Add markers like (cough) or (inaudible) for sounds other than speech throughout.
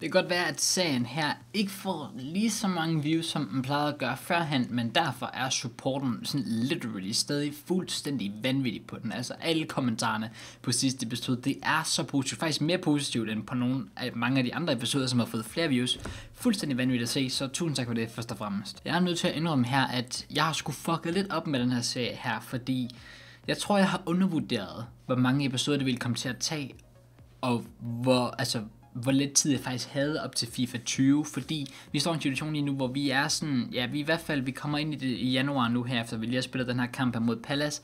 Det kan godt være, at sagen her ikke får lige så mange views, som den plejede at gøre førhen, men derfor er supporten sådan literally stadig fuldstændig vanvittig på den. Altså alle kommentarerne på sidste episode, det er så positivt. Faktisk mere positivt end på nogle af mange af de andre episoder, som har fået flere views. Fuldstændig vanvittigt at se, så tusind tak for det først og fremmest. Jeg er nødt til at indrømme her, at jeg har sgu fucket lidt op med den her serie her, fordi jeg tror, jeg har undervurderet, hvor mange episoder det ville komme til at tage, og hvor, altså, hvor lidt tid jeg faktisk havde op til FIFA 20, fordi vi står i en situation lige nu, hvor vi er sådan, ja, vi i hvert fald, vi kommer ind i det i januar nu her, efter vi lige har spillet den her kamp mod Palace,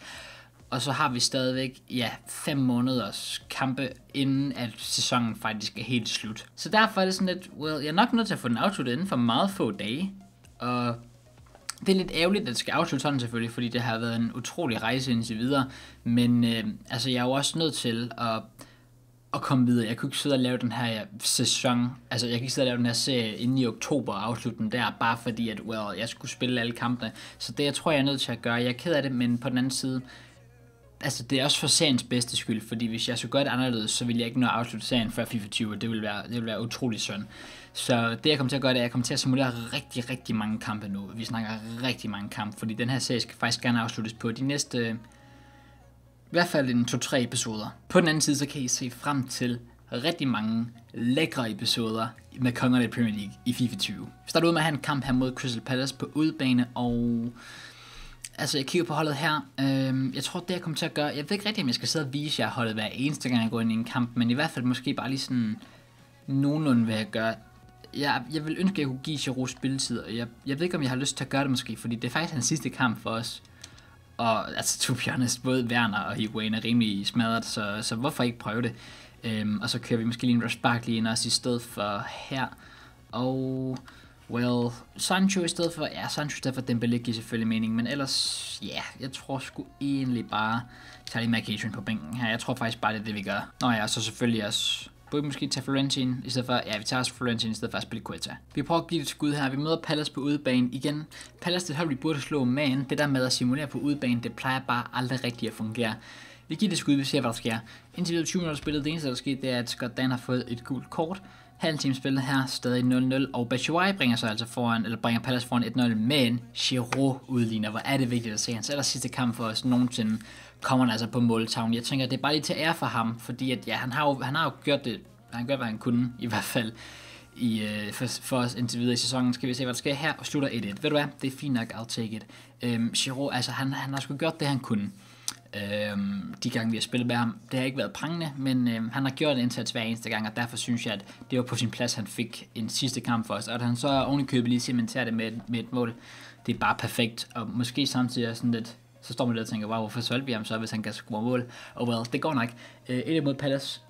og så har vi stadigvæk, ja, fem måneders kampe, inden at sæsonen faktisk er helt slut. Så derfor er det sådan lidt, well, jeg er nok nødt til at få den afsluttet inden for meget få dage, og det er lidt ærgerligt, at det skal afslutte sådan selvfølgelig, fordi det har været en utrolig rejse indtil videre, men øh, altså jeg er jo også nødt til at at komme videre. Jeg kunne ikke sidde og lave den her sæson, altså jeg kan ikke sidde og lave den her serie inden i oktober og afslutte den der, bare fordi at, well, jeg skulle spille alle kampene. Så det jeg tror, jeg er nødt til at gøre. Jeg er ked af det, men på den anden side, altså det er også for seriens bedste skyld, fordi hvis jeg skulle gøre det anderledes, så ville jeg ikke nå at afslutte serien før FIFA 20, og det ville være, det ville være utrolig synd. Så det jeg kommer til at gøre, det er, at jeg kommer til at simulere rigtig, rigtig mange kampe nu. Vi snakker rigtig mange kampe, fordi den her serie skal faktisk gerne afsluttes på de næste hvert fald en 2-3 episoder. På den anden side, så kan I se frem til rigtig mange lækre episoder med kongerne i Premier League i FIFA 20. Vi starter ud med at have en kamp her mod Crystal Palace på udbane, og altså jeg kigger på holdet her. Øhm, jeg tror, det jeg kommer til at gøre, jeg ved ikke rigtig, om jeg skal sidde og vise jer holdet hver eneste gang, jeg går ind i en kamp, men i hvert fald måske bare lige sådan nogenlunde, hvad jeg gør. Jeg, jeg vil ønske, at jeg kunne give Giroud spilletid, og jeg, jeg ved ikke, om jeg har lyst til at gøre det måske, fordi det er faktisk hans sidste kamp for os. Og altså, to be honest, både Werner og Higuain er rimelig smadret, så, så hvorfor ikke prøve det? Øhm, og så kører vi måske lige en Rush Barkley ind også i stedet for her. Og, well, Sancho i stedet for, ja, Sancho i stedet for Dembélé giver selvfølgelig mening, men ellers, ja, yeah, jeg tror sgu egentlig bare Charlie McAdrian på bænken her. Jeg tror faktisk bare, det er det, vi gør. Nå ja, så selvfølgelig også burde måske tage Florentin i stedet for, ja, vi tager også Florentin i stedet for at spille Quetta. Vi prøver at give det skud her. Vi møder Palace på udebane igen. Palace, det har vi burde slå, men det der med at simulere på udebane, det plejer bare aldrig rigtigt at fungere. Vi giver det skud, vi ser, hvad der sker. Indtil videre 20 minutter spillet, det eneste, der sker, det er, at Scott Dan har fået et gult kort. Halv time spillet her, stadig 0-0, og Batshuayi bringer sig altså foran, eller bringer Palace foran 1-0, men Giroud udligner. Hvor er det vigtigt at se hans aller sidste kamp for os nogensinde kommer han altså på måltavlen. Jeg tænker, det er bare lige til ære for ham, fordi at, ja, han, har jo, han har jo gjort det han gør, hvad han kunne, i hvert fald i, øh, for, for os indtil videre i sæsonen. Skal vi se, hvad der sker her, og slutter 1-1. Ved du hvad, det er fint nok, I'll take it. Øhm, Giroud, altså han, han har sgu gjort det, han kunne. Øhm, de gange, vi har spillet med ham. Det har ikke været prangende, men øhm, han har gjort en indsats hver eneste gang, og derfor synes jeg, at det var på sin plads, han fik en sidste kamp for os. Og at han så ovenikøbet lige cementerer det med, med et mål, det er bare perfekt. Og måske samtidig er sådan lidt, så står man der og tænker, wow, hvorfor solgte vi ham så, hvis han kan score mål? Og well, det går nok. Øh, et imod Palace,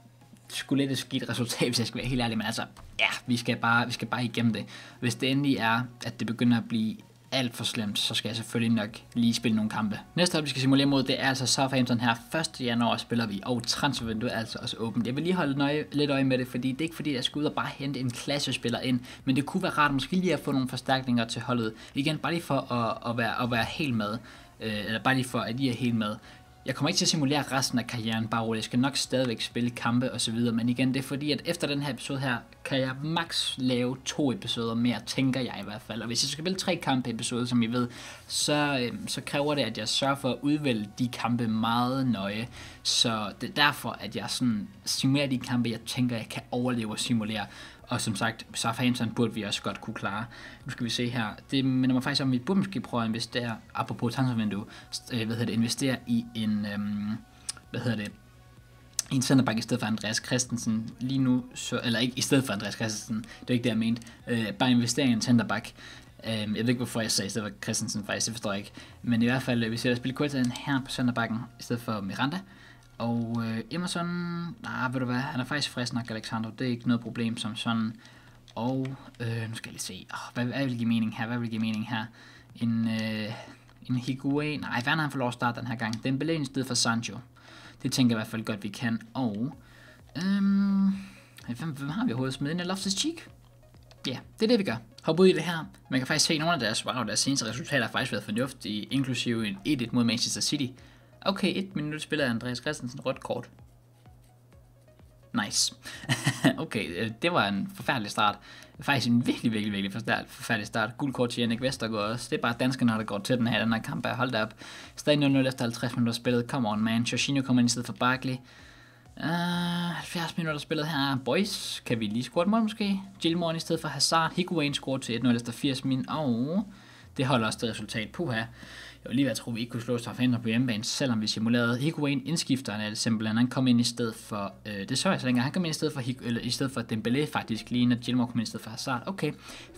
skulle lidt et skidt resultat, (laughs) hvis jeg skal være helt ærlig, men altså, ja, vi skal bare, vi skal bare igennem det. Hvis det endelig er, at det begynder at blive alt for slemt, så skal jeg selvfølgelig nok lige spille nogle kampe. Næste hold, vi skal simulere mod, det er altså Southampton her. 1. januar spiller vi, og transfervinduet er altså også åbent. Jeg vil lige holde nøje, lidt øje med det, fordi det er ikke fordi, jeg skal ud og bare hente en klassespiller ind, men det kunne være rart måske lige at få nogle forstærkninger til holdet. Igen, bare lige for at, at, være, at være helt med, øh, eller bare lige for, at I er helt med. Jeg kommer ikke til at simulere resten af karrieren bare roligt. Jeg skal nok stadigvæk spille kampe og så videre, men igen, det er fordi, at efter den her episode her, kan jeg max lave to episoder mere, tænker jeg i hvert fald. Og hvis jeg skal spille tre kampe episoder, som I ved, så, øh, så kræver det, at jeg sørger for at udvælge de kampe meget nøje. Så det er derfor, at jeg sådan simulerer de kampe, jeg tænker, jeg kan overleve og simulere. Og som sagt, Southampton burde vi også godt kunne klare. Nu skal vi se her. Det minder mig faktisk om, at vi burde måske prøve at investere, apropos transfervindue, øh, hvad hedder det, investere i en, øhm, hvad hedder det, en centerback i stedet for Andreas Christensen lige nu, så, eller ikke i stedet for Andreas Christensen, det er ikke det, jeg mente, øh, bare investere i en centerback. Øh, jeg ved ikke, hvorfor jeg sagde i stedet for Christensen faktisk, det forstår jeg ikke. Men i hvert fald, øh, vi ser spille Quinten her på centerbacken i stedet for Miranda. Og øh, Emerson, nej, ved du hvad, han er faktisk frisk nok, Alexander, det er ikke noget problem som sådan. Og, øh, nu skal jeg lige se, oh, hvad, hvad vil give mening her, hvad vil give mening her? En, øh, en Higuain, nej, Werner han får lov at starte den her gang. Det er en belæg for Sancho. Det tænker jeg i hvert fald godt, vi kan. Og, øhm, hvem, hvem har vi overhovedet smidt ind i Loftus Cheek? Ja, yeah, det er det, vi gør. Hop ud i det her. Man kan faktisk se, at nogle af deres, wow, deres seneste resultater har faktisk været fornuftige, inklusive en 1-1 mod Manchester City. Okay, et minut spiller Andreas Christensen rødt kort. Nice. (laughs) okay, øh, det var en forfærdelig start. Faktisk en virkelig, virkelig, virkelig forfærdelig start. Guldkort til Jannik Vestergaard også. Det er bare danskerne, der går til den her, den her kamp. Hold da op. Stadig 0-0 efter 50 minutter spillet. Come on, man. Jorginho kommer ind i stedet for Barkley. Ah, uh, 70 minutter spillet her. Boys, kan vi lige score et mål måske? Gilmore i stedet for Hazard. Higuain scorer til 1-0 efter 80 min. Og det holder også det resultat. Puha. Jeg var lige ved at tro, at vi ikke kunne slå Southampton på hjemmebane, selvom vi simulerede Higuain indskifteren altså simpelthen. Han kom ind i stedet for, øh, det så jeg så længere, han kom ind i stedet for, eller i stedet for Dembélé faktisk, lige når Gilmore kom ind i stedet for Hazard. Okay,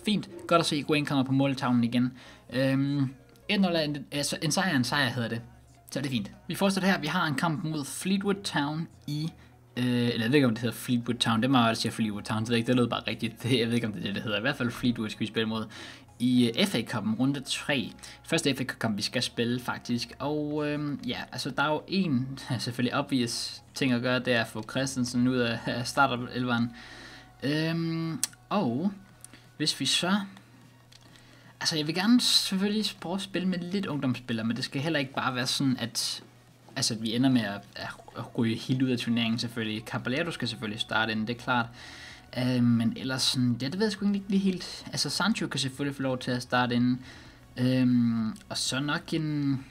fint. Godt at se, Higuain kommer på måltavlen igen. Øhm, 1-0 er en, altså en sejr en sejr hedder det. Så er det fint. Vi fortsætter her. Vi har en kamp mod Fleetwood Town i Øh, eller jeg ved ikke, om det hedder Fleetwood Town. Det må jeg sige Fleetwood Town. Det, ikke, det lød bare rigtigt. Det, (laughs) jeg ved ikke, om det er det, det hedder. I hvert fald Fleetwood skal vi spille mod i øh, FA Cup'en runde 3. Første FA Cup vi skal spille faktisk. Og øhm, ja, altså der er jo en (laughs) selvfølgelig obvious ting at gøre, det er at få Christensen ud af, (laughs) startup elveren. Øhm, og hvis vi så... Altså jeg vil gerne selvfølgelig prøve at spille med lidt ungdomsspillere, men det skal heller ikke bare være sådan, at altså, at vi ender med at, at ryge helt ud af turneringen selvfølgelig. Caballero skal selvfølgelig starte inden, det er klart. Øh, men ellers sådan, ja, det ved jeg sgu ikke lige helt. Altså Sancho kan selvfølgelig få lov til at starte inden. Øh, og så nok en...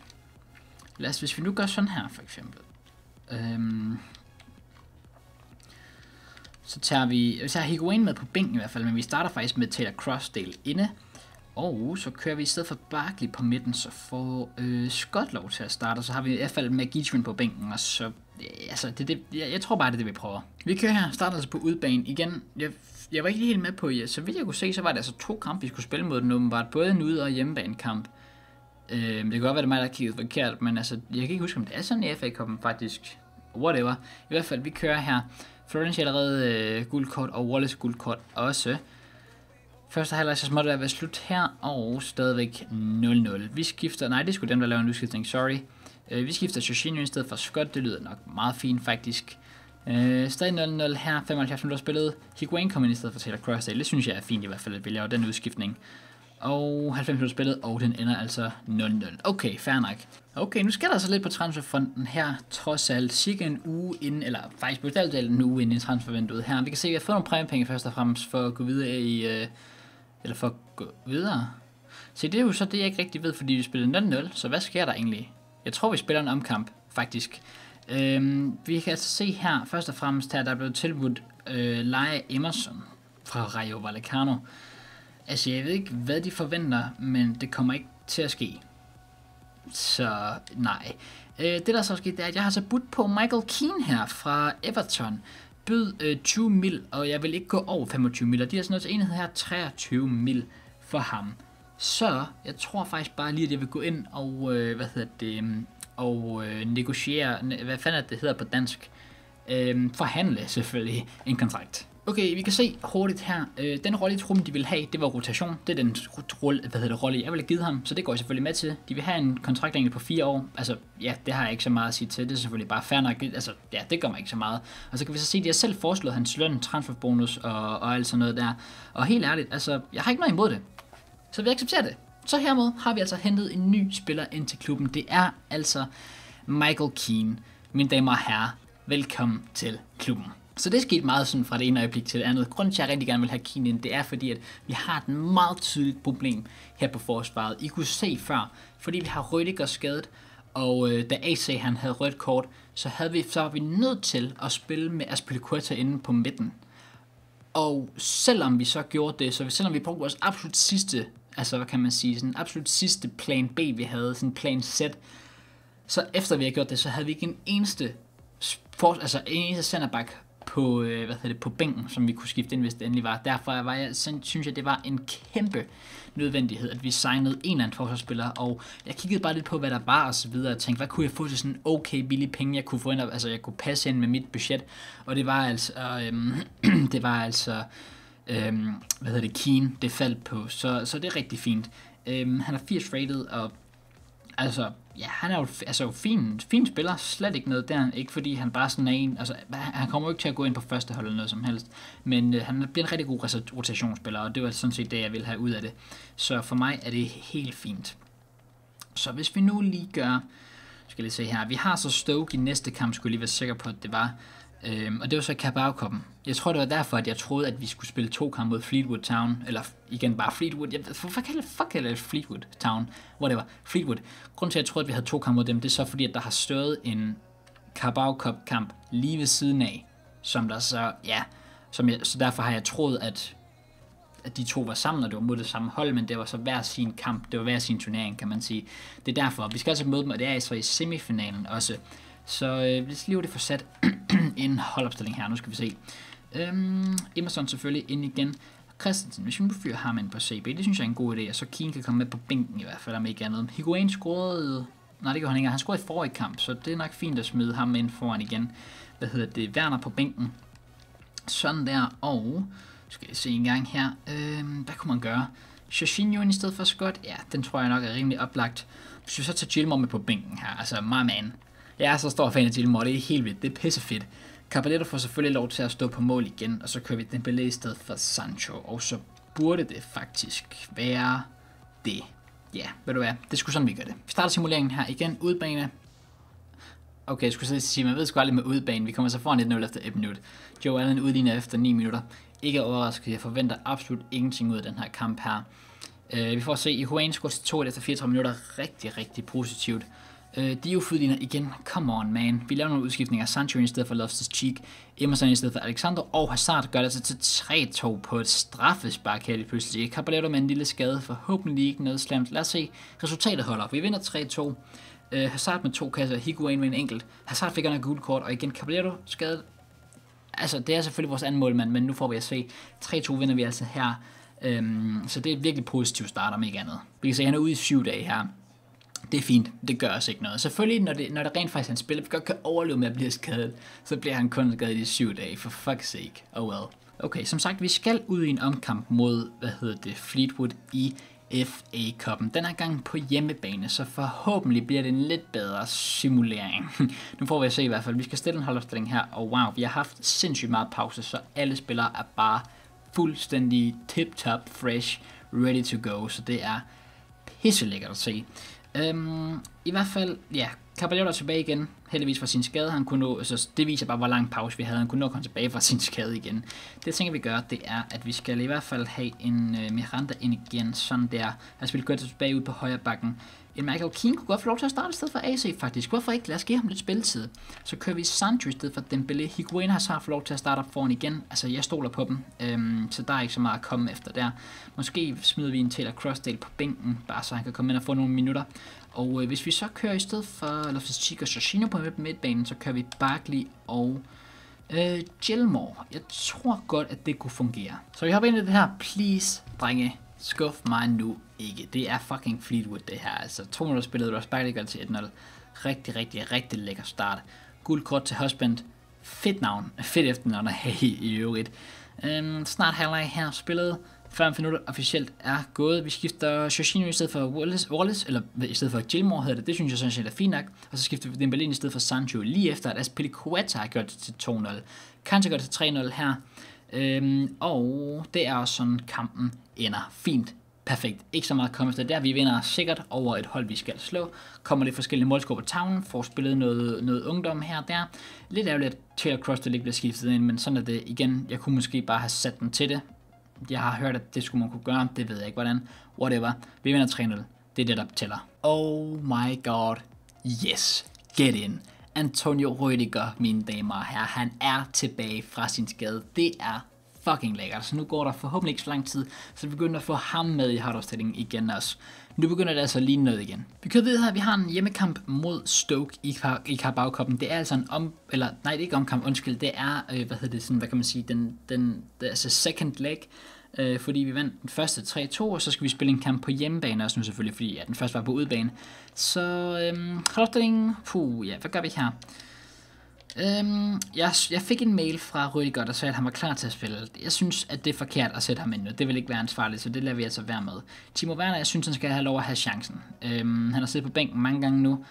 Lad os, hvis vi nu gør sådan her for eksempel. Øh, så tager vi, vi tager Higuain med på bænken i hvert fald, men vi starter faktisk med Taylor Crossdale inde. Og så kører vi i stedet for Barkley på midten, så får øh, Scott lov til at starte, og så har vi i hvert fald McGeechan på bænken, og så, altså, det, det, jeg, jeg tror bare, det er det, vi prøver. Vi kører her, starter altså på udbane igen. Jeg, jeg var ikke helt med på, ja, så vidt jeg kunne se, så var det altså to kampe, vi skulle spille mod den åbenbart, både en ude- og hjemmebanekamp. Øh, det kan godt være, det er mig, der kiggede forkert, men altså, jeg kan ikke huske, om det er sådan i FA Cup'en faktisk. Whatever. I hvert fald, vi kører her. Florence allerede øh, guldkort, og Wallace guldkort også. Første halvleg så småt det ved slut her, og stadigvæk 0-0. Vi skifter, nej det skulle dem, der laver en udskiftning, sorry. Øh, vi skifter Jorginho i stedet for Scott, det lyder nok meget fint faktisk. Øh, stadig 0-0 her, 75 minutter spillet. Higuain kommer ind i stedet for Taylor Crossdale, det synes jeg er fint i hvert fald, at vi laver den udskiftning. Og 90 minutter spillet, og den ender altså 0-0. Okay, fair nok. Okay, nu skal der så lidt på transferfronten her, trods alt cirka en uge inden, eller faktisk på en uge inden i transfervinduet her. Vi kan se, at vi har fået nogle præmiepenge først og fremmest for at gå videre i, øh, eller for at gå videre. Så det er jo så det, jeg ikke rigtig ved, fordi vi spillede 0-0, så hvad sker der egentlig? Jeg tror, vi spiller en omkamp, faktisk. Øhm, vi kan altså se her, først og fremmest her, der er blevet tilbudt øh, Leia Emerson fra Rayo Vallecano. Altså, jeg ved ikke, hvad de forventer, men det kommer ikke til at ske. Så nej. Øh, det der så er sket, det er, at jeg har så budt på Michael Keane her fra Everton, bød øh, 20 mil, og jeg vil ikke gå over 25 mil, og de har sådan noget til enhed her 23 mil for ham. Så jeg tror faktisk bare lige, at jeg vil gå ind og, øh, hvad hedder det, øhm, og øh, negociere, hvad fanden det hedder på dansk, øh, forhandle selvfølgelig en kontrakt. Okay, vi kan se hurtigt her. Øh, den rolle i truppen, de vil have, det var rotation. Det er den rolle, hvad hedder det, rolle, jeg vil have givet ham, så det går jeg selvfølgelig med til. De vil have en kontraktlængde på fire år. Altså, ja, det har jeg ikke så meget at sige til. Det er selvfølgelig bare fair nok. Altså, ja, det gør mig ikke så meget. Og så kan vi så se, at de har selv foreslået hans løn, transferbonus og, og alt sådan noget der. Og helt ærligt, altså, jeg har ikke noget imod det. Så vi accepterer det. Så hermed har vi altså hentet en ny spiller ind til klubben. Det er altså Michael Keane. Mine damer og herrer, velkommen til klubben. Så det er sket meget sådan fra det ene øjeblik til det andet. Grunden til, at jeg rigtig gerne vil have Kine ind, det er fordi, at vi har et meget tydeligt problem her på forsvaret. I kunne se før, fordi vi har Rødiger skadet, og øh, da AC han havde rødt kort, så, havde vi, så var vi nødt til at spille med Aspilicueta inde på midten. Og selvom vi så gjorde det, så selvom vi brugte vores absolut sidste, altså hvad kan man sige, sådan absolut sidste plan B, vi havde, sådan plan Z, så efter vi havde gjort det, så havde vi ikke en eneste, for, altså en eneste centerback på, øh, hvad hedder det, på bænken, som vi kunne skifte ind, hvis det endelig var. Derfor var jeg, synes jeg, det var en kæmpe nødvendighed, at vi signede en eller anden forsvarsspiller, og jeg kiggede bare lidt på, hvad der var og så videre, og tænkte, hvad kunne jeg få til sådan okay billige penge, jeg kunne få ind, altså jeg kunne passe ind med mit budget, og det var altså, øhm, (clears throat) det var altså, øhm, hvad hedder det, Keen, det faldt på, så, så det er rigtig fint. Øhm, han er 80 rated, og altså, ja, han er jo altså, fin, fin spiller, slet ikke noget der, ikke fordi han bare sådan er en, altså, han kommer jo ikke til at gå ind på første hold eller noget som helst, men øh, han bliver en rigtig god rotationsspiller, og det var altså sådan set det, jeg ville have ud af det. Så for mig er det helt fint. Så hvis vi nu lige gør, skal lige se her, vi har så Stoke i næste kamp, skulle lige være sikker på, at det var, Øhm, og det var så Carabao Cup'en. Jeg tror, det var derfor, at jeg troede, at vi skulle spille to kampe mod Fleetwood Town. Eller igen bare Fleetwood. Jeg, for, for, fuck kalder det Fleetwood Town? Whatever. Fleetwood. Grunden til, at jeg troede, at vi havde to kampe mod dem, det er så fordi, at der har stået en Carabao Cup kamp lige ved siden af. Som der så, ja, som jeg, så derfor har jeg troet, at, at de to var sammen, og det var mod det samme hold, men det var så hver sin kamp, det var hver sin turnering, kan man sige. Det er derfor, vi skal altså møde dem, og det er så i semifinalen også. Så øh, hvis lige det for sat (clears throat) (clears throat) en holdopstilling her, nu skal vi se. Øhm, Emerson selvfølgelig ind igen. Christensen, hvis vi nu fyrer ham ind på CB, det synes jeg er en god idé, og så Keane kan komme med på bænken i hvert fald, om ikke andet. Higuain scorede, nej det gjorde han ikke, han scorede i forrige kamp, så det er nok fint at smide ham ind foran igen. Hvad hedder det, Werner på bænken. Sådan der, og skal jeg se en gang her, øhm, hvad kunne man gøre? Jorginho i stedet for Scott, ja, den tror jeg nok er rimelig oplagt. Hvis vi så tager Gilmore med på bænken her, altså my man, jeg er så stor fan af Gilmore, det er helt vildt, det er pissefedt. Caballero får selvfølgelig lov til at stå på mål igen, og så kører vi Dembélé i stedet for Sancho, og så burde det faktisk være det. Ja, ved du hvad, det skulle sådan, vi gør det. Vi starter simuleringen her igen, udbane. Okay, jeg skulle sige, man ved sgu aldrig med udbane. Vi kommer så foran 1-0 efter 1 minut. Joe Allen udligner efter 9 minutter. Ikke overrasket, jeg forventer absolut ingenting ud af den her kamp her. Uh, vi får at se, i Huane scorer til 2 efter 34 minutter. Rigtig, rigtig positivt. Øh, de er jo igen. Come on, man. Vi laver nogle udskiftninger. Sancho i stedet for Loftus Cheek. Emerson i stedet for Alexander. Og Hazard gør det altså til 3-2 på et straffespark her lige pludselig. Caballero med en lille skade. Forhåbentlig ikke noget slemt. Lad os se. Resultatet holder. Vi vinder 3-2. Øh, Hazard med to kasser. Higuain med en enkelt. Hazard fik en gul kort. Og igen Caballero skadet. Altså, det er selvfølgelig vores anden målmand, men nu får vi at se. 3-2 vinder vi altså her. Øhm, så det er virkelig positivt start om ikke andet. Vi kan se, at han er ude i syv dage her det er fint, det gør os ikke noget. Selvfølgelig, når det, når det rent faktisk er en spiller, vi godt kan overleve med at blive skadet, så bliver han kun skadet i syv dage, for fuck's sake. Oh well. Okay, som sagt, vi skal ud i en omkamp mod, hvad hedder det, Fleetwood i FA Cup'en. Den er gang på hjemmebane, så forhåbentlig bliver det en lidt bedre simulering. (laughs) nu får vi at se i hvert fald. Vi skal stille en holdopstilling her, og wow, vi har haft sindssygt meget pause, så alle spillere er bare fuldstændig tip-top, fresh, ready to go, så det er pisse lækkert at se. Øhm, I hvert fald, ja, Caballero er tilbage igen, heldigvis fra sin skade. Han kunne nå, altså, det viser bare, hvor lang pause vi havde. Han kunne nå at komme tilbage fra sin skade igen. Det jeg tænker, vi gør, det er, at vi skal i hvert fald have en uh, Miranda ind igen, sådan der. Jeg spiller godt tilbage ud på højre bakken. En Michael Keane kunne godt få lov til at starte i stedet for AC faktisk. Hvorfor ikke? Lad os give ham lidt spilletid. Så kører vi Sancho i stedet for Dembélé. Higuain har så fået lov til at starte op foran igen. Altså, jeg stoler på dem. Øhm, så der er ikke så meget at komme efter der. Måske smider vi en Taylor Crossdale på bænken, bare så han kan komme ind og få nogle minutter. Og øh, hvis vi så kører i stedet for Loftus Cheek og Shoshino på midtbanen, så kører vi Barkley og øh, Gilmore. Jeg tror godt, at det kunne fungere. Så vi hopper ind i det her. Please, drenge, skuff mig nu ikke. Det er fucking Fleetwood det her. Altså to minutter spillet, Ross Barkley til 1-0. Rigtig, rigtig, rigtig lækker start. Guld kort til Husband. Fedt navn. Fedt efternavn at have i, i øvrigt. Øhm, snart halvleg her spillet. 5 minutter officielt er gået. Vi skifter Jorginho i stedet for Wallace, Wallace eller i stedet for Gilmore hedder det. Det synes jeg sådan set er fint nok. Og så skifter vi Dembélé i stedet for Sancho lige efter, at Aspilicueta har gjort det til 2-0. Kanskje gør det til 3-0 her. Øhm, og det er også sådan, kampen ender fint. Perfekt. Ikke så meget at komme efter der. Vi vinder sikkert over et hold, vi skal slå. Kommer det forskellige målscore på tavlen. Får spillet noget, noget ungdom her og der. Lidt ærgerligt, at Taylor Cross det ikke bliver skiftet ind, men sådan er det igen. Jeg kunne måske bare have sat den til det. Jeg har hørt, at det skulle man kunne gøre. Det ved jeg ikke hvordan. Whatever. Vi vinder 3-0. Det er det, der tæller. Oh my god. Yes. Get in. Antonio Rüdiger, mine damer og herrer, han er tilbage fra sin skade. Det er fucking lækkert. Så nu går der forhåbentlig ikke så lang tid, så vi begynder at få ham med i hardopstillingen igen også. Nu begynder det altså lige noget igen. Vi kører videre her, vi har en hjemmekamp mod Stoke i, Car- i Carabao Cup'en. Det er altså en om, eller nej, det er ikke omkamp, undskyld, det er, øh, hvad hedder det, sådan, hvad kan man sige, den, den, det er altså second leg, øh, fordi vi vandt den første 3-2, og så skal vi spille en kamp på hjemmebane også nu selvfølgelig, fordi ja, den første var på udebane. Så øhm, holdopstillingen, puh, ja, hvad gør vi her? Øhm, jeg, jeg fik en mail fra Rüdiger, der sagde, at han var klar til at spille. Jeg synes, at det er forkert at sætte ham ind nu. Det vil ikke være ansvarligt, så det lader vi altså være med. Timo Werner, jeg synes, han skal have lov at have chancen. Øhm, han har siddet på bænken mange gange nu,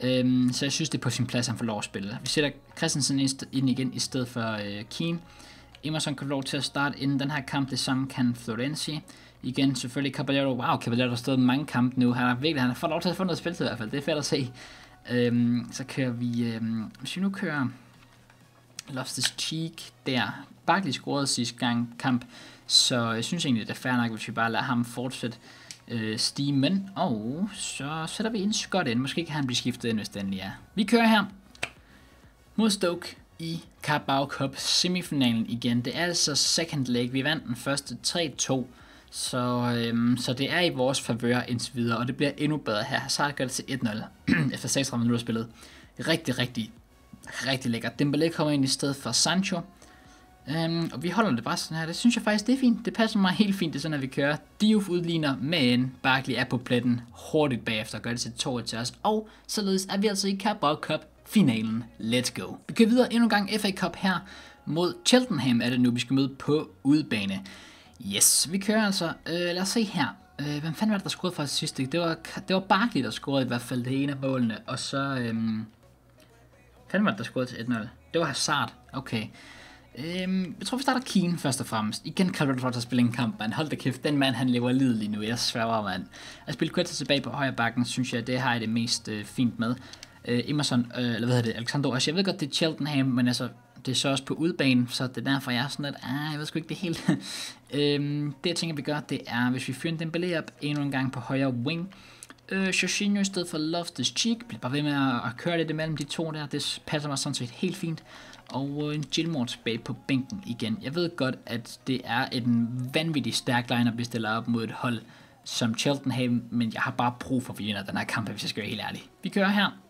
øhm, så jeg synes, det er på sin plads, at han får lov at spille. Vi sætter Christensen ind igen i stedet for øh, Keane. Emerson kan få lov til at starte inden den her kamp. Det samme kan Florenzi. Igen selvfølgelig Caballero. Wow, Caballero har stået mange kampe nu. Han har virkelig han har fået lov til at få noget spiltid i hvert fald. Det er fedt at se. Øhm, så kører vi, øhm, hvis vi nu kører Loftus Cheek der. Barkley scorede sidste gang kamp, så jeg synes egentlig, det er fair nok, hvis vi bare lader ham fortsætte øh, steamen. Og så sætter vi en skot ind. Måske kan han blive skiftet ind, hvis den lige er. Vi kører her mod Stoke i Carabao Cup semifinalen igen. Det er altså second leg. Vi vandt den første 3-2. Så, øhm, så det er i vores favør indtil videre, og det bliver endnu bedre her. Hazard gør det til 1-0 (clears throat) efter 36 minutter spillet. Rigtig, rigtig, rigtig lækkert. Dembélé kommer ind i stedet for Sancho. Øhm, og vi holder det bare sådan her. Det synes jeg faktisk, det er fint. Det passer mig helt fint, det er sådan, at vi kører. Diouf udligner, men Barkley er på pletten hurtigt bagefter og gør det til 2 til os. Og således er vi altså i Carabao Cup finalen. Let's go. Vi kører videre endnu en gang FA Cup her mod Cheltenham er det nu, vi skal møde på udebane. Yes, vi kører altså. Øh, lad os se her. Øh, hvem fanden var det, der scorede for sidste? Det var, det var Barkley, der scorede i hvert fald det ene af målene. Og så... Øhm, fanden var det, der scorede til 1-0? Det var Hazard. Okay. Øhm, jeg tror, vi starter Keane først og fremmest. Igen kan du at spille en kamp, man. Hold da kæft, den mand, han lever livet lige nu. Jeg sværger, mand. At spille Quetta tilbage på højre bakken, synes jeg, det har jeg det mest øh, fint med. Øh, Emerson, øh, eller hvad hedder det, Alexander altså, jeg ved godt, det er Cheltenham, men altså, det er så også på udbanen, så det er derfor, jeg er sådan lidt, ah, jeg ved sgu ikke det helt. (laughs) øhm, det jeg tænker, vi gør, det er, hvis vi fyrer en Dembélé op endnu en gang på højre wing, øh, Jorginho i stedet for Loftus Cheek, bliver bare ved med at, at køre lidt imellem de to der, det passer mig sådan set helt fint. Og øh, en Gilmore tilbage på bænken igen. Jeg ved godt, at det er en vanvittig stærk line vi stiller op mod et hold som Cheltenham, men jeg har bare brug for, at vinde vinder den her kamp, hvis jeg skal være helt ærlig. Vi kører her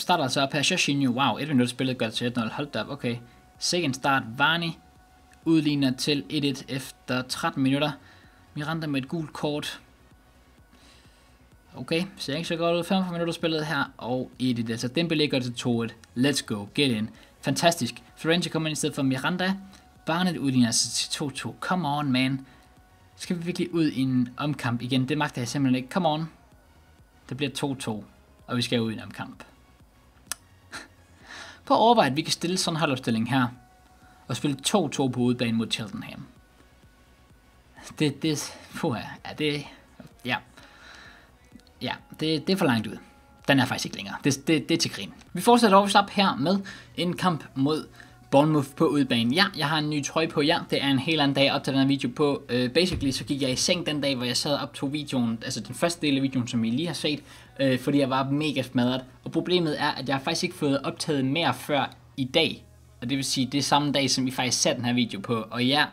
starter altså op her. Jorginho, wow, et minut spillet gør til 1-0. Hold da op, okay. Second start, Varni udligner til 1-1 efter 13 minutter. Miranda med et gult kort. Okay, ser ikke så godt ud. 45 minutter spillet her, og 1-1. Altså Dembélé gør det til 2-1. Let's go, get in. Fantastisk. Florenzi kommer ind i stedet for Miranda. Barnet udligner sig til 2-2. Come on, man. Skal vi virkelig ud i en omkamp igen? Det magter jeg simpelthen ikke. Come on. Det bliver 2-2, og vi skal ud i en omkamp. Prøv at overveje, at vi kan stille sådan en holdopstilling her, og spille 2-2 på udebane mod Cheltenham. Det, det, puha, ja, det, ja, ja, det, det er for langt ud. Den er faktisk ikke længere. Det, det, det er til grin. Vi fortsætter over her med en kamp mod Bournemouth på udbanen. Ja, jeg har en ny trøje på. Ja, det er en helt anden dag op til den her video på. Uh, basically, så gik jeg i seng den dag, hvor jeg sad op til videoen, altså den første del af videoen, som I lige har set, uh, fordi jeg var mega smadret. Og problemet er, at jeg har faktisk ikke fået optaget mere før i dag. Og det vil sige, det er samme dag, som I faktisk satte den her video på. Og ja,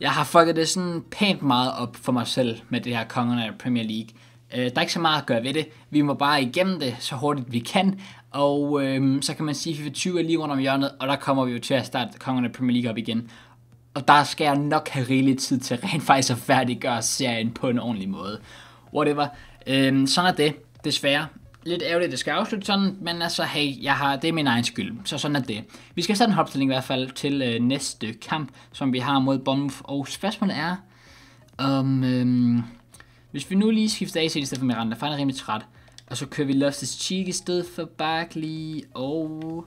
jeg har fucket det sådan pænt meget op for mig selv med det her kongerne af Premier League. Øh, der er ikke så meget at gøre ved det. Vi må bare igennem det så hurtigt vi kan. Og øh, så kan man sige, at FIFA 20 er lige rundt om hjørnet, og der kommer vi jo til at starte Kongerne Premier League op igen. Og der skal jeg nok have rigelig tid til rent faktisk at færdiggøre serien på en ordentlig måde. Whatever. Øh, sådan er det, desværre. Lidt ærgerligt, det skal afslutte sådan, men altså, hey, jeg har, det er min egen skyld, så sådan er det. Vi skal sætte en opstilling i hvert fald til øh, næste kamp, som vi har mod Bournemouth, og spørgsmålet er, om, øhm, hvis vi nu lige skifter AC i stedet for Miranda, for han er rimelig træt, og så kører vi Loftus Cheek i stedet for Barkley. Og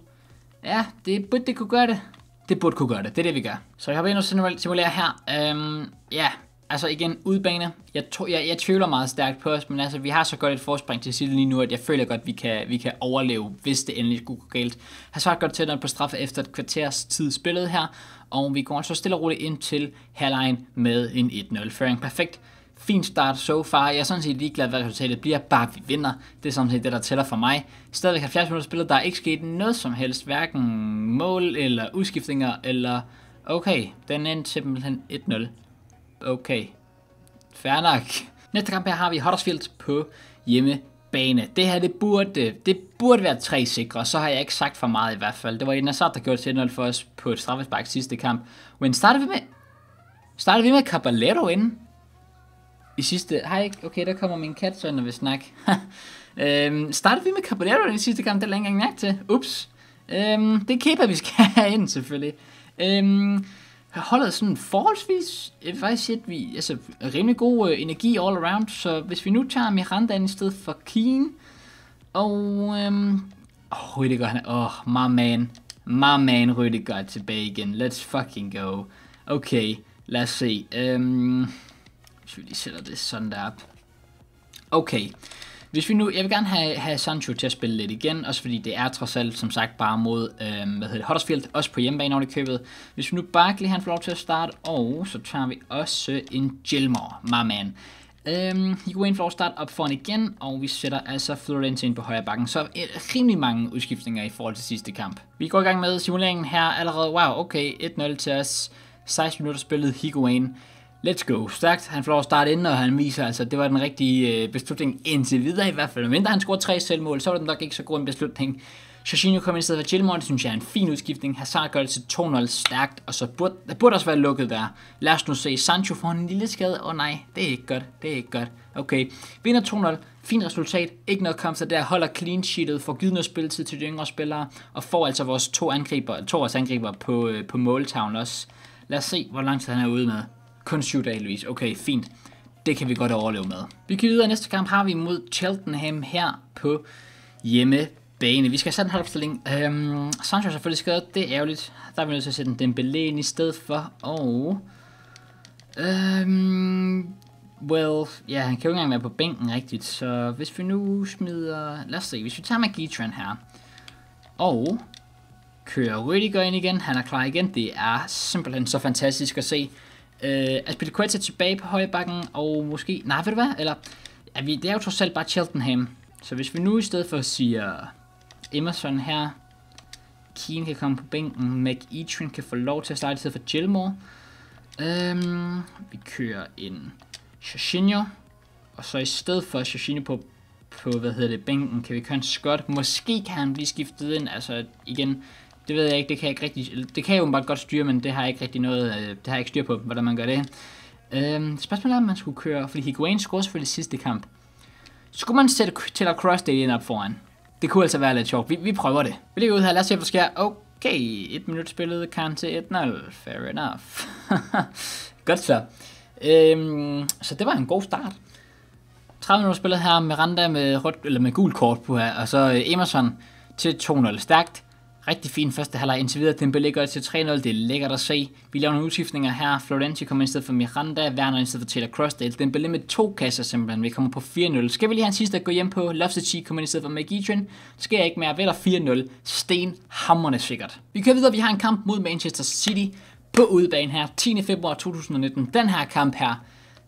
ja, det burde det kunne gøre det. Det burde kunne gøre det. Det er det, vi gør. Så jeg hopper ind og simulere her. Øhm, ja, altså igen, udbane. Jeg, to, jeg, jeg tvivler meget stærkt på os, men altså, vi har så godt et forspring til City lige nu, at jeg føler godt, at vi kan, vi kan overleve, hvis det endelig skulle gå galt. Har svaret godt til på straffe efter et kvarters tid spillet her, og vi går så stille og roligt ind til halvlejen med en 1-0-føring. Perfekt fin start so far. Jeg er sådan set ligeglad, hvad resultatet bliver, bare vi vinder. Det er sådan set det, der tæller for mig. Stadigvæk 70 minutter spillet, der er ikke sket noget som helst, hverken mål eller udskiftninger, eller okay, den endte simpelthen 1-0. Okay, fair nok. Næste kamp her har vi Huddersfield på hjemmebane. Det her, det burde, det burde være tre sikre, så har jeg ikke sagt for meget i hvert fald. Det var en Nazar, der gjorde 1-0 for os på et straffespark sidste kamp. Men startede vi med, startede vi med Caballero inden? I sidste... Hej, okay, der kommer min kat, så når vi snakker. øhm, startede vi med Caballero i sidste kamp, det er ikke engang til. Ups. Øhm, det er keeper, vi skal have ind, selvfølgelig. Øhm, har holdet sådan forholdsvis, jeg vil faktisk sige, at vi, altså, rimelig god øh, energi all around, så hvis vi nu tager Miranda ind i stedet for Keane, og, øhm, oh, Rüdiger, han er, oh, my man, my man Rüdiger tilbage igen, let's fucking go. Okay, lad os se, øhm, hvis vi lige sætter det sådan der op. Okay, Hvis vi nu, jeg vil gerne have, have Sancho til at spille lidt igen, også fordi det er trods alt, som sagt, bare mod, øh, hvad hedder det, Huddersfield, også på hjemmebane over det købet. Hvis vi nu Barkley, han får lov til at starte, og så tager vi også en Gilmore, my man. Øhm, Higuain får start op foran igen, og vi sætter altså Florentin ind på højre bakken. Så et, rimelig mange udskiftninger i forhold til sidste kamp. Vi går i gang med simuleringen her allerede. Wow, okay, 1-0 til os. 16 minutter spillet Higuain. Let's go. Stærkt. Han får lov at starte inden, og han viser, altså, det var den rigtige øh, beslutning indtil videre i hvert fald. Men da han scorede tre selvmål, så var det nok ikke så god en beslutning. Jorginho kom ind i stedet for Gilmore, det synes jeg er en fin udskiftning. Hazard gør det til 2-0 stærkt, og så burde, der burde også være lukket der. Lad os nu se, Sancho får en lille skade. Åh oh, nej, det er ikke godt, det er ikke godt. Okay, vinder 2-0, fint resultat, ikke noget kom så der holder clean sheetet, får givet noget spilletid til de yngre spillere, og får altså vores to angriber, to vores angriber på, øh, på måltavlen også. Lad os se, hvor lang tid han er ude med. Kun syv dage, Louise. Okay, fint. Det kan vi godt overleve med. Vi kan videre. Næste kamp har vi mod Cheltenham her på hjemmebane. Vi skal have sat en halvstilling. Øhm, Sancho er selvfølgelig skadet. Det er ærgerligt. Der er vi nødt til at sætte en Dembélé ind i stedet for. Og... Øhm, well, ja, han kan jo ikke engang være på bænken rigtigt. Så hvis vi nu smider... Lad os se. Hvis vi tager Magitran her. Og kører Rüdiger ind igen. Han er klar igen. Det er simpelthen så fantastisk at se. Øh, Aspilicueta tilbage på højre bakken, og måske... Nej, ved du hvad? Eller, er vi, det er jo trods alt bare Cheltenham. Så hvis vi nu i stedet for siger Emerson her, Keane kan komme på bænken, McEachran kan få lov til at starte i stedet for Gilmore. Øhm, vi kører en Jorginho, og så i stedet for Jorginho på, på hvad hedder det, bænken, kan vi køre en Scott. Måske kan han blive skiftet ind, altså igen, det ved jeg ikke, det kan jeg ikke rigtig, det kan jeg åbenbart bare godt styre, men det har jeg ikke rigtig noget, øh, det har jeg ikke styr på, hvordan man gør det. Øhm, spørgsmålet er, om man skulle køre, fordi Higuain scorede selvfølgelig sidste kamp. Skulle man sætte Taylor Crossdale ind op foran? Det kunne altså være lidt sjovt. Vi, vi prøver det. Vi lige ud her, lad os se, hvad der sker. Okay, et minut spillet, kan til 1-0. Fair enough. (laughs) Godt så. Øhm, så det var en god start. 30 minutter spillet her, Miranda med, rødt, eller med gul kort på her, og så øh, Emerson til 2-0 stærkt. Rigtig fin første halvleg indtil videre. Dembélé gør altså til 3-0. Det er lækkert at se. Vi laver nogle udskiftninger her. Florenzi kommer i stedet for Miranda. Werner i stedet for Taylor Crossdale. Dembélé med to kasser simpelthen. Vi kommer på 4-0. Skal vi lige have en sidste at gå hjem på? Loftus-Cheek kommer i stedet for McEachin. Det skal jeg ikke mere. Ved 4-0. Sten hammerne sikkert. Vi kører videre. Vi har en kamp mod Manchester City på udebane her. 10. februar 2019. Den her kamp her.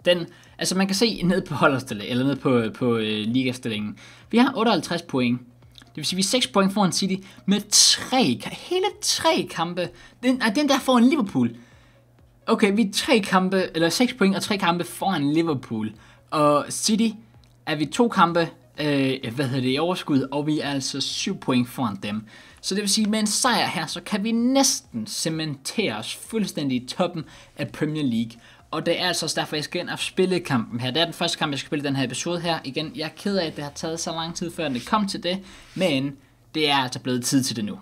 Den, altså man kan se ned på holderstillingen, eller ned på, på øh, uh, ligastillingen. Vi har 58 point. Det vil sige, at vi er 6 point foran City med tre, hele tre kampe. Den, nej, den der foran Liverpool. Okay, vi er tre kampe, eller 6 point og tre kampe foran Liverpool. Og City er vi to kampe, øh, hvad hedder det, i overskud, og vi er altså 7 point foran dem. Så det vil sige, at med en sejr her, så kan vi næsten cementere os fuldstændig i toppen af Premier League. Og det er altså også derfor, jeg skal ind og spille kampen her. Det er den første kamp, jeg skal spille den her episode her. Igen, jeg er ked af, at det har taget så lang tid, før det kom til det. Men det er altså blevet tid til det nu.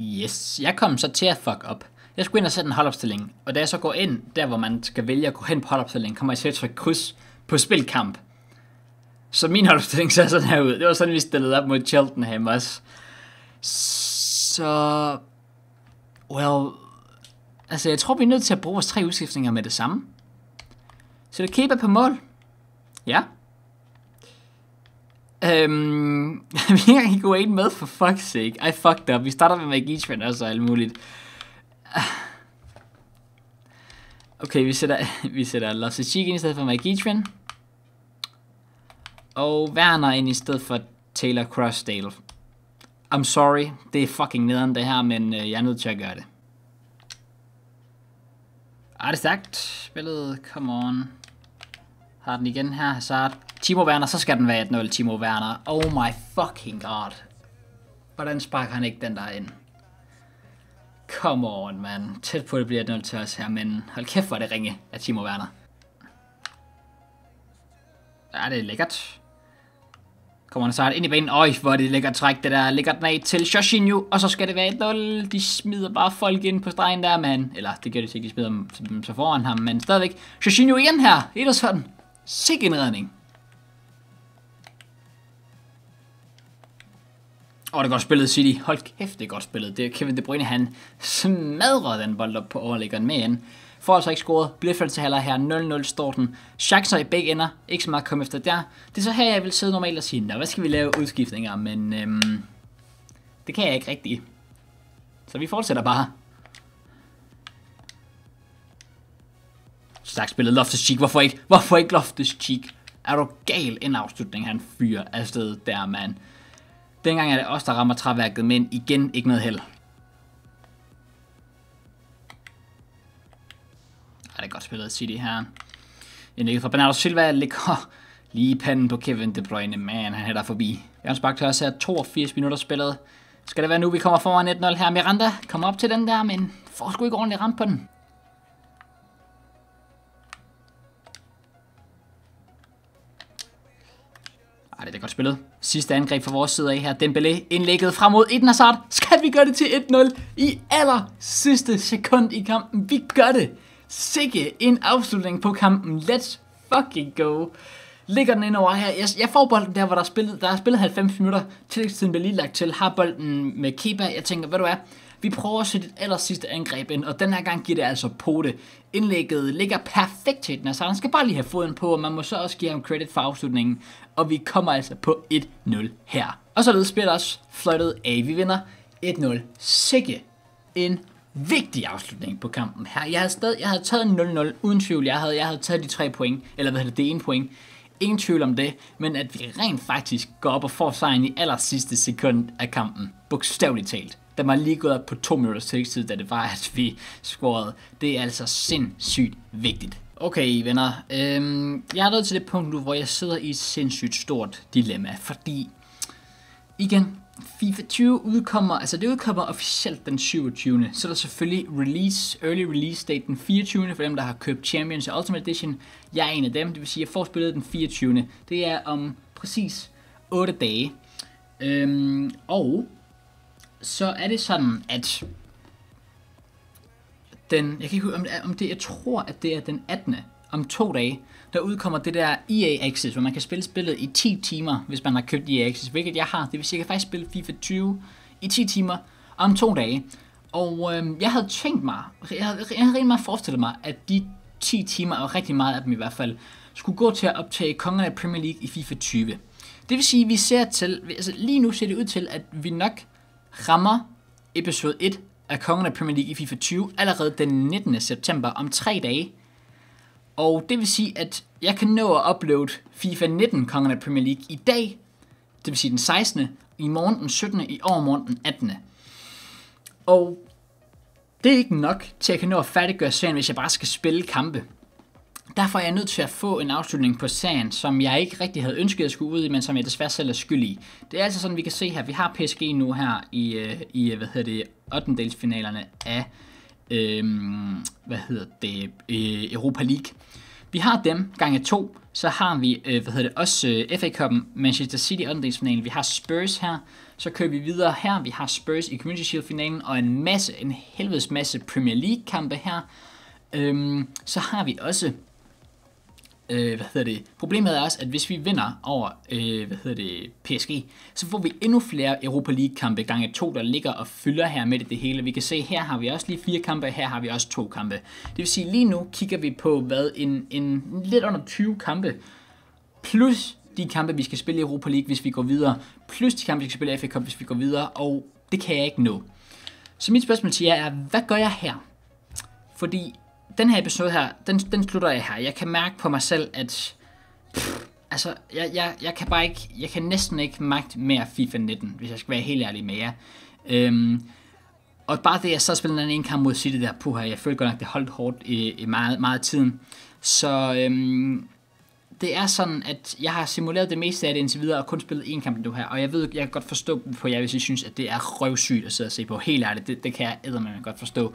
Yes, jeg kom så til at fuck op. Jeg skulle ind og sætte en holdopstilling. Og da jeg så går ind, der hvor man skal vælge at gå hen på holdopstillingen, kommer jeg til at trykke kryds på spilkamp. Så min holdopstilling ser sådan her ud. Det var sådan, vi stillede op mod Cheltenham også. Så... Well, Altså, jeg tror, vi er nødt til at bruge vores tre udskiftninger med det samme. Så det keeper på mål. Ja. Øhm, (laughs) vi kan ikke gå ind med, for fuck's sake. I fucked up. Vi starter med Magitran og alt muligt. (sighs) Okay, vi sætter, (laughs) vi sætter Loftus ind i stedet for Magitran. Og Werner ind i stedet for Taylor Crossdale. I'm sorry, det er fucking nederen det her, men øh, jeg er nødt til at gøre det. Ej, det er stærkt. Spillet, come on. Har den igen her, Hazard. Timo Werner, så skal den være 1-0, Timo Werner. Oh my fucking god. Hvordan sparker han ikke den der ind? Come on, man. Tæt på, det bliver 1-0 til os her, men hold kæft, hvor det ringe af Timo Werner. Ja, det er lækkert. Kommer han så ind i banen. Øj, hvor er det lækkert træk, det der. Lægger den af til Jorginho, og så skal det være 1-0. De smider bare folk ind på stregen der, mand. Eller, det gør de ikke, de smider dem så foran ham, men stadigvæk. Jorginho igen her. Ederson. Sikke en redning. Åh, oh, det er godt spillet, City. Hold kæft, det er godt spillet. Det er Kevin De Bruyne, han smadrer den bold op på overlæggeren med ind. Får altså ikke scoret. Bliver til halvleg her. 0-0 står den. Chancer i begge ender. Ikke så meget at komme efter der. Det er så her, jeg vil sidde normalt og sige, Nå, hvad skal vi lave udskiftninger? Men øhm, det kan jeg ikke rigtigt. Så vi fortsætter bare. Stærkt spillet Loftus Cheek. Hvorfor ikke? Hvorfor ikke Loftus Cheek? Er du gal en afslutning, han fyrer afsted der, mand. Dengang er det os, der rammer træværket, men igen ikke noget held. Det er godt spillet City her. En ligger fra Bernardo Silva ligger lige panden på Kevin De Bruyne. Man, han hætter forbi. Jørgens Bak tør her 82 minutter spillet. Skal det være nu, vi kommer foran 1-0 her. Miranda kommer op til den der, men får sgu ikke ordentligt ramt på den. Ej, det er godt spillet. Sidste angreb fra vores side af her. Dembélé indlægget frem mod Eden Hazard. Skal vi gøre det til 1-0 i aller sidste sekund i kampen? Vi gør det. Sikke en afslutning på kampen. Let's fucking go. Ligger den ind over her. Jeg, jeg får bolden der, hvor der er spillet, der er spillet 90 minutter. Tillægstiden bliver lige lagt til. Har bolden med Kepa. Jeg tænker, hvad du er? Vi prøver at sætte et aller sidste angreb ind, og den her gang giver det altså på det. Indlægget ligger perfekt til den, altså han skal bare lige have foden på, og man må så også give ham credit for afslutningen. Og vi kommer altså på 1-0 her. Og så bliver der også fløjtet af. Vi vinder 1-0. Sikke en vigtig afslutning på kampen her. Jeg havde, stadig, jeg havde taget 0-0 uden tvivl. Jeg havde, jeg havde taget de tre point, eller hvad hedder det, det ene point. Ingen tvivl om det, men at vi rent faktisk går op og får sejren i aller sidste sekund af kampen. Bogstaveligt talt. Der var lige gået op på to minutters tillægstid, da det var, at vi scorede. Det er altså sindssygt vigtigt. Okay, venner. Øhm, jeg er nået til det punkt nu, hvor jeg sidder i et sindssygt stort dilemma, fordi igen, FIFA 20 udkommer, altså det udkommer officielt den 27. Så er der selvfølgelig release, early release date den 24. for dem, der har købt Champions og Ultimate Edition. Jeg er en af dem, det vil sige, at jeg får spillet den 24. Det er om præcis 8 dage. Øhm, og så er det sådan, at den, jeg kan ikke om, om det, jeg tror, at det er den 18. om to dage, der udkommer det der EA Access, hvor man kan spille spillet i 10 timer, hvis man har købt EA Access, hvilket jeg har. Det vil sige, at jeg kan faktisk spille FIFA 20 i 10 timer om to dage. Og øh, jeg havde tænkt mig, jeg havde, jeg havde rent meget forestillet mig, at de 10 timer, og rigtig meget af dem i hvert fald, skulle gå til at optage kongerne af Premier League i FIFA 20. Det vil sige, at vi ser til, altså lige nu ser det ud til, at vi nok rammer episode 1 af kongerne af Premier League i FIFA 20 allerede den 19. september om tre dage. Og det vil sige, at jeg kan nå at uploade FIFA 19 Kongen af Premier League i dag, det vil sige den 16. i morgen den 17. i overmorgen den 18. Og det er ikke nok til at jeg kan nå at færdiggøre serien, hvis jeg bare skal spille kampe. Derfor er jeg nødt til at få en afslutning på serien, som jeg ikke rigtig havde ønsket at skulle ud i, men som jeg desværre selv er skyld i. Det er altså sådan, vi kan se her, vi har PSG nu her i, øh, i hvad hedder det, 8. af, øh, hvad hedder det, øh, Europa League. Vi har dem gange to, så har vi, øh, hvad hedder det, også øh, FA Cup'en, Manchester City åndedelsfinalen. Vi har Spurs her, så kører vi videre her. Vi har Spurs i Community Shield finalen, og en masse, en helvedes masse Premier League kampe her. Øhm, så har vi også øh, hvad hedder det, problemet er også, at hvis vi vinder over, øh, hvad hedder det, PSG, så får vi endnu flere Europa League kampe gange to, der ligger og fylder her midt i det hele. Vi kan se, her har vi også lige fire kampe, her har vi også to kampe. Det vil sige, lige nu kigger vi på, hvad en, en lidt under 20 kampe, plus de kampe, vi skal spille i Europa League, hvis vi går videre, plus de kampe, vi skal spille i FA Cup, hvis vi går videre, og det kan jeg ikke nå. Så mit spørgsmål til jer er, hvad gør jeg her? Fordi den her episode her, den, den slutter jeg her. Jeg kan mærke på mig selv, at... Pff, altså, jeg, jeg, jeg kan bare ikke... Jeg kan næsten ikke magte mere FIFA 19, hvis jeg skal være helt ærlig med jer. Øhm, og bare det, jeg så spillede den ene kamp mod City der, puha, jeg følte godt nok, det holdt hårdt i, i meget, meget tiden. Så øhm, det er sådan, at jeg har simuleret det meste af det indtil videre, og kun spillet én kamp nu her. Og jeg ved, jeg kan godt forstå på jer, hvis I synes, at det er røvsygt at sidde og se på. Helt ærligt, det, det kan jeg eddermame godt forstå.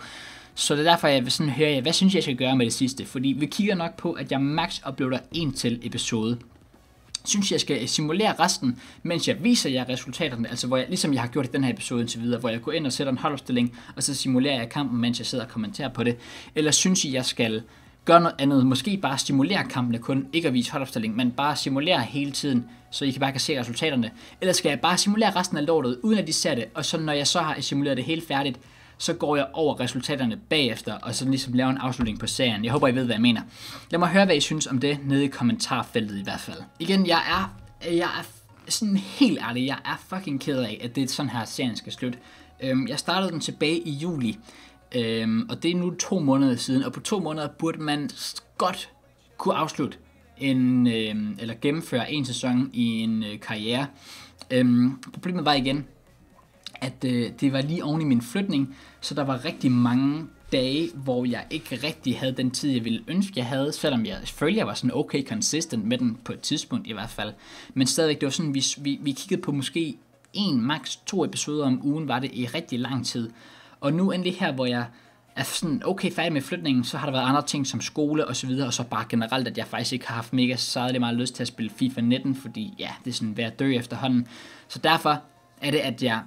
Så det er derfor, jeg vil sådan høre jer, hvad synes jeg, jeg skal gøre med det sidste? Fordi vi kigger nok på, at jeg max uploader en til episode. Synes jeg skal simulere resten, mens jeg viser jer resultaterne, altså hvor jeg, ligesom jeg har gjort i den her episode indtil videre, hvor jeg går ind og sætter en holdopstilling, og så simulerer jeg kampen, mens jeg sidder og kommenterer på det. Eller synes I, jeg skal gøre noget andet, måske bare stimulere kampene kun, ikke at vise holdopstilling, men bare simulere hele tiden, så I kan bare kan se resultaterne. Eller skal jeg bare simulere resten af lortet, uden at de ser det, og så når jeg så har simuleret det helt færdigt, så går jeg over resultaterne bagefter, og så ligesom laver en afslutning på serien. Jeg håber, I ved, hvad jeg mener. Lad mig høre, hvad I synes om det nede i kommentarfeltet i hvert fald. Igen, jeg er, jeg er sådan helt ærlig, jeg er fucking ked af, at det er sådan her, serien skal slutte. Øhm, jeg startede den tilbage i juli, øhm, og det er nu to måneder siden, og på to måneder burde man godt kunne afslutte en, øhm, eller gennemføre en sæson i en øh, karriere. Øhm, problemet var igen, at øh, det var lige oven i min flytning, så der var rigtig mange dage, hvor jeg ikke rigtig havde den tid, jeg ville ønske, jeg havde, selvom jeg følte, jeg var sådan okay consistent med den på et tidspunkt i hvert fald. Men stadigvæk, det var sådan, vi, vi, vi kiggede på måske en, max to episoder om ugen, var det i rigtig lang tid. Og nu endelig her, hvor jeg er sådan okay færdig med flytningen, så har der været andre ting som skole og så videre, og så bare generelt, at jeg faktisk ikke har haft mega særlig meget lyst til at spille FIFA 19, fordi ja, det er sådan ved at dø efterhånden. Så derfor er det, at jeg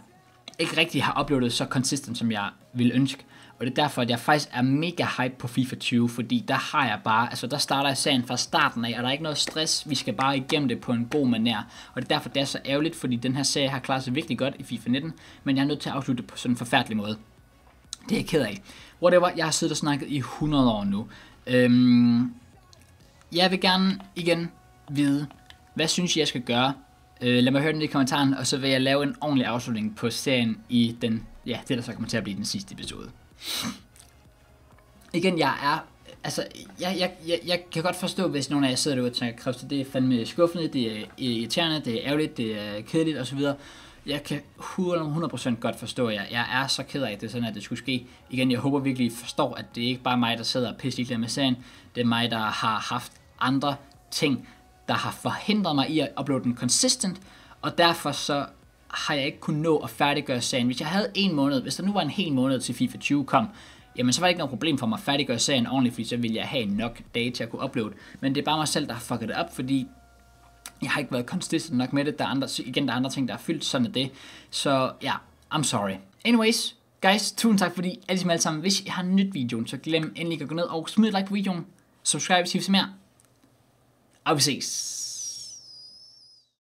ikke rigtig har oplevet så consistent, som jeg ville ønske. Og det er derfor, at jeg faktisk er mega hype på FIFA 20, fordi der har jeg bare, altså der starter jeg serien fra starten af, og der er ikke noget stress, vi skal bare igennem det på en god manér. Og det er derfor, det er så ærgerligt, fordi den her serie har klaret sig virkelig godt i FIFA 19, men jeg er nødt til at afslutte det på sådan en forfærdelig måde. Det er jeg ked af. Whatever, jeg har siddet og snakket i 100 år nu. Øhm, jeg vil gerne igen vide, hvad synes I, jeg skal gøre? Øh, lad mig høre den i kommentaren, og så vil jeg lave en ordentlig afslutning på serien i den, ja, det der så kommer til at blive den sidste episode. Igen, jeg er altså, jeg, jeg, jeg, jeg kan godt forstå, hvis nogen af jer sidder derude og tænker, Krebs, det er fandme skuffende, det er irriterende, det er ærgerligt, det er kedeligt osv. Jeg kan 100% godt forstå jer. Jeg er så ked af, at det er sådan, at det skulle ske. Igen, jeg håber virkelig, I forstår, at det er ikke bare mig, der sidder og pisser med serien. Det er mig, der har haft andre ting, der har forhindret mig i at uploade den consistent, og derfor så har jeg ikke kunnet nå at færdiggøre sagen. Hvis jeg havde en måned, hvis der nu var en hel måned til FIFA 20 kom, jamen så var det ikke noget problem for mig at færdiggøre sagen ordentligt, fordi så ville jeg have nok dage til at kunne uploade. Men det er bare mig selv, der har fucket det op, fordi jeg har ikke været consistent nok med det. Der er andre, igen, der er andre ting, der er fyldt, sådan er det. Så ja, I'm sorry. Anyways, guys, tusind tak fordi alle sammen alle sammen. Hvis I har nyt videoen, så glem endelig at gå ned og smid et like på videoen. Subscribe, hvis I vil se mere. Og vi ses.